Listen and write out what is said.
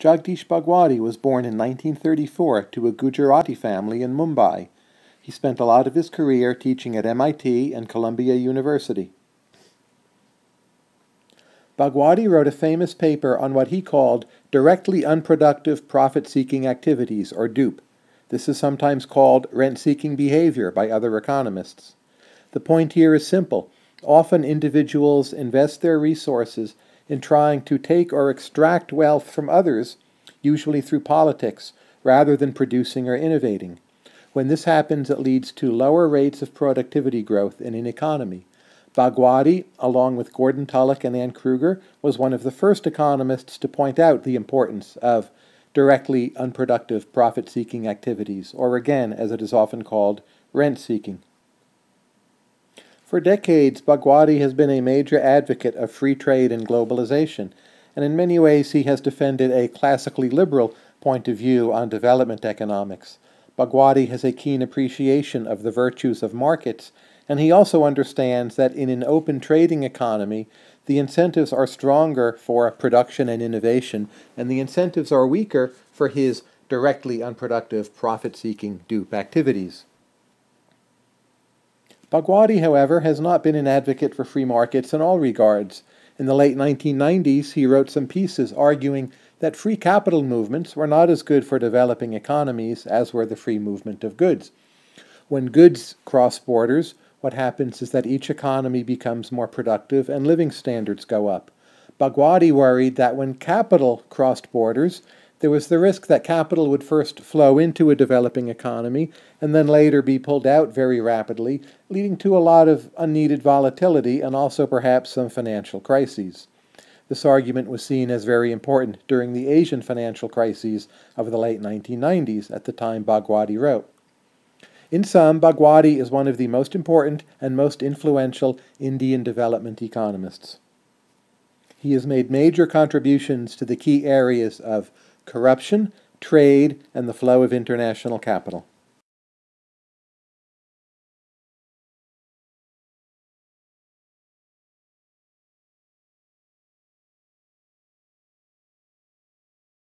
Jagdish Bhagwati was born in 1934 to a Gujarati family in Mumbai. He spent a lot of his career teaching at MIT and Columbia University. Bhagwati wrote a famous paper on what he called directly unproductive profit seeking activities, or DUPE. This is sometimes called rent seeking behavior by other economists. The point here is simple. Often individuals invest their resources in trying to take or extract wealth from others, usually through politics, rather than producing or innovating. When this happens, it leads to lower rates of productivity growth in an economy. Bhagwati, along with Gordon Tullock and Anne Krueger, was one of the first economists to point out the importance of directly unproductive profit seeking activities, or again, as it is often called, rent seeking. For decades, Bhagwati has been a major advocate of free trade and globalization, and in many ways he has defended a classically liberal point of view on development economics. Bhagwati has a keen appreciation of the virtues of markets, and he also understands that in an open trading economy, the incentives are stronger for production and innovation, and the incentives are weaker for his directly unproductive profit seeking dupe activities. Bhagwati, however, has not been an advocate for free markets in all regards. In the late 1990s, he wrote some pieces arguing that free capital movements were not as good for developing economies as were the free movement of goods. When goods cross borders, what happens is that each economy becomes more productive and living standards go up. Bhagwati worried that when capital crossed borders, there was the risk that capital would first flow into a developing economy and then later be pulled out very rapidly, leading to a lot of unneeded volatility and also perhaps some financial crises. This argument was seen as very important during the Asian financial crises of the late 1990s, at the time Bhagwati wrote. In sum, Bhagwati is one of the most important and most influential Indian development economists. He has made major contributions to the key areas of corruption, trade, and the flow of international capital.